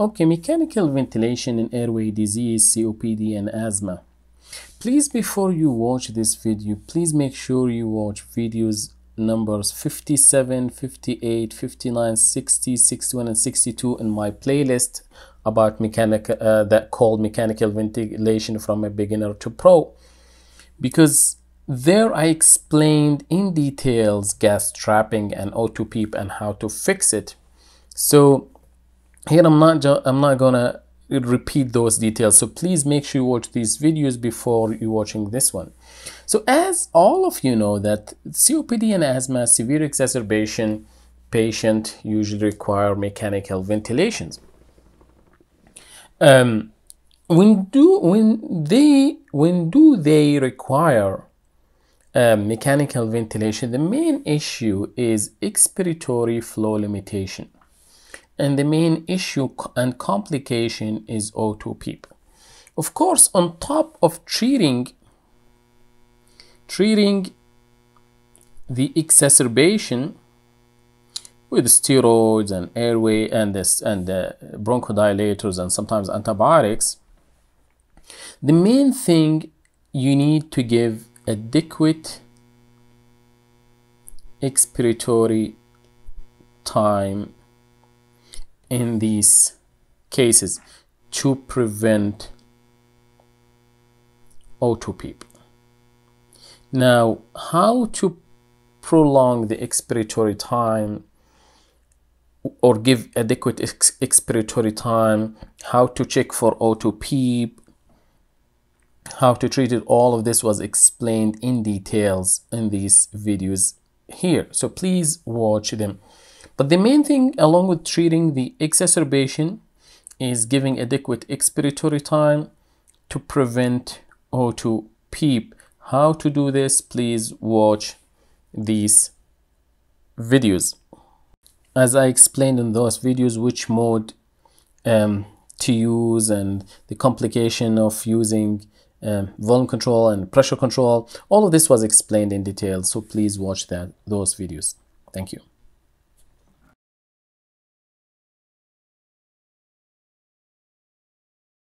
Okay, mechanical ventilation in airway disease, COPD, and asthma. Please, before you watch this video, please make sure you watch videos numbers 57, 58, 59, 60, 61, and 62 in my playlist about mechanical uh, that called mechanical ventilation from a beginner to pro because there I explained in details gas trapping and auto-PEEP and how to fix it. So here I'm not I'm not gonna repeat those details. So please make sure you watch these videos before you watching this one. So as all of you know that COPD and asthma severe exacerbation patient usually require mechanical ventilations. Um, when do when they when do they require uh, mechanical ventilation? The main issue is expiratory flow limitation, and the main issue and complication is auto-PEEP. Of course, on top of treating treating the exacerbation with steroids and airway and this and the bronchodilators and sometimes antibiotics the main thing you need to give adequate expiratory time in these cases to prevent auto-PEEP. Now, how to prolong the expiratory time or give adequate ex expiratory time, how to check for auto-PEEP, how to treat it, all of this was explained in details in these videos here. So please watch them. But the main thing along with treating the exacerbation is giving adequate expiratory time to prevent O2 PEEP. How to do this, please watch these videos. As I explained in those videos which mode um, to use and the complication of using um, volume control and pressure control all of this was explained in detail so please watch that those videos. Thank you